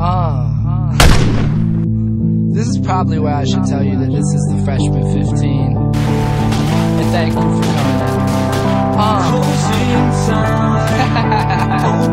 Ah. This is probably where I should tell you that this is the freshman 15. And thank you for coming in. Ah.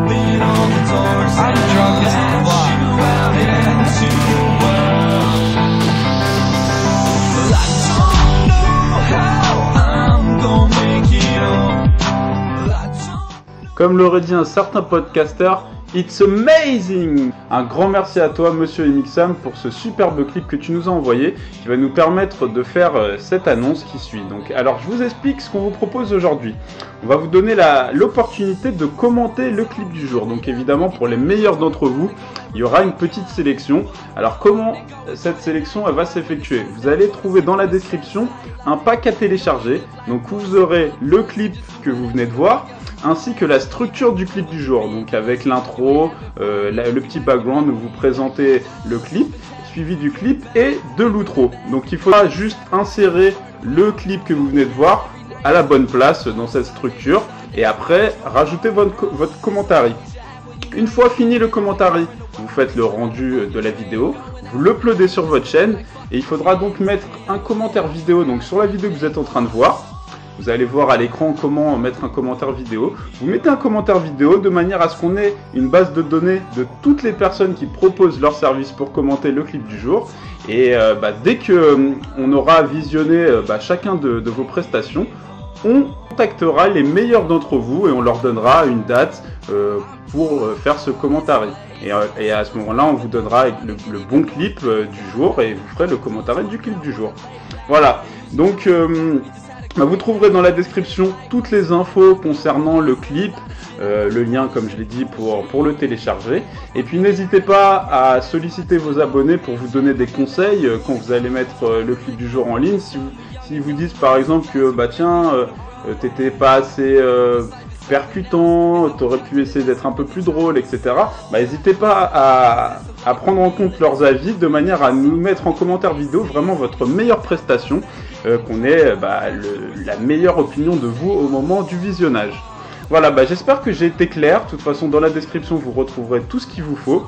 Comme l'aurait dit un certain podcaster, It's amazing Un grand merci à toi, monsieur Emixam, pour ce superbe clip que tu nous as envoyé, qui va nous permettre de faire euh, cette annonce qui suit. Donc, alors, je vous explique ce qu'on vous propose aujourd'hui. On va vous donner l'opportunité de commenter le clip du jour. Donc, évidemment, pour les meilleurs d'entre vous, il y aura une petite sélection. Alors, comment cette sélection elle va s'effectuer? Vous allez trouver dans la description un pack à télécharger. Donc, vous aurez le clip que vous venez de voir, ainsi que la structure du clip du jour, donc avec l'intro, euh, le petit background où vous présentez le clip, suivi du clip et de l'outro. Donc il faudra juste insérer le clip que vous venez de voir à la bonne place dans cette structure et après rajouter votre, votre commentaire. Une fois fini le commentaire, vous faites le rendu de la vidéo, vous l'uploadez sur votre chaîne et il faudra donc mettre un commentaire vidéo donc sur la vidéo que vous êtes en train de voir. Vous allez voir à l'écran comment mettre un commentaire vidéo. Vous mettez un commentaire vidéo de manière à ce qu'on ait une base de données de toutes les personnes qui proposent leur service pour commenter le clip du jour. Et euh, bah, dès que euh, on aura visionné euh, bah, chacun de, vos prestations, on contactera les meilleurs d'entre vous et on leur donnera une date pour faire ce commentaire. Et, à ce moment-là, on vous donnera le, le bon clip du jour et vous ferez le commentaire du clip du jour. Voilà. Donc, vous trouverez dans la description toutes les infos concernant le clip, euh, le lien comme je l'ai dit pour, pour le télécharger. Et puis n'hésitez pas à solliciter vos abonnés pour vous donner des conseils euh, quand vous allez mettre euh, le clip du jour en ligne. Si vous, s'ils vous disent par exemple que bah tiens, euh, t'étais pas assez percutant, t'aurais pu essayer d'être un peu plus drôle, etc. Bah n'hésitez pas à, prendre en compte leurs avis de manière à nous mettre en commentaire vidéo vraiment votre meilleure prestation, euh, qu'on ait bah, la meilleure opinion de vous au moment du visionnage. Voilà, bah, j'espère que j'ai été clair. De toute façon, dans la description, vous retrouverez tout ce qu'il vous faut.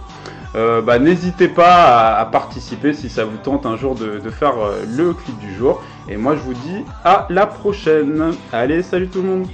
Euh, bah, N'hésitez pas à, participer si ça vous tente un jour de, de faire euh, le clip du jour. Et moi, je vous dis à la prochaine. Allez, salut tout le monde